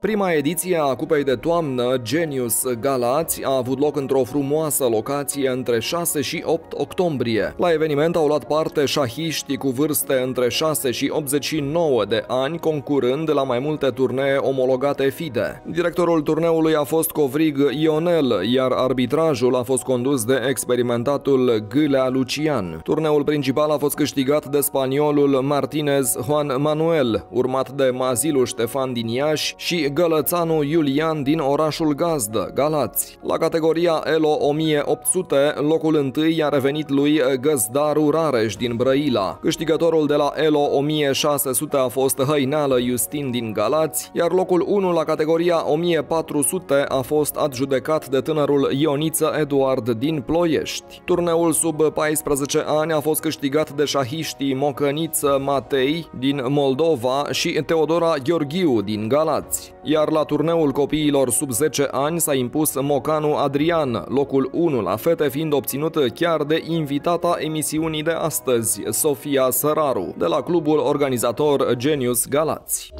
Prima ediție a Cupei de Toamnă Genius Galați a avut loc într-o frumoasă locație între 6 și 8 octombrie. La eveniment au luat parte șahiști cu vârste între 6 și 89 de ani, concurând la mai multe turnee omologate FIDE. Directorul turneului a fost Covrig Ionel, iar arbitrajul a fost condus de experimentatul Gâlea Lucian. Turneul principal a fost câștigat de spaniolul Martinez Juan Manuel, urmat de Mazilu Ștefan din Iași și Gălățanu Iulian din orașul gazdă, Galați. La categoria ELO 1800, locul întâi a revenit lui Găzdaru Rareș din Brăila. Câștigătorul de la ELO 1600 a fost Hăineală Justin din Galați, iar locul 1 la categoria 1400 a fost adjudecat de tânărul Ioniță Eduard din Ploiești. Turneul sub 14 ani a fost câștigat de șahiștii Mocăniță Matei din Moldova și Teodora Gheorghiu din Galați iar la turneul copiilor sub 10 ani s-a impus Mocanu Adrian, locul 1 la fete fiind obținut chiar de invitata emisiunii de astăzi, Sofia Săraru, de la clubul organizator Genius Galați.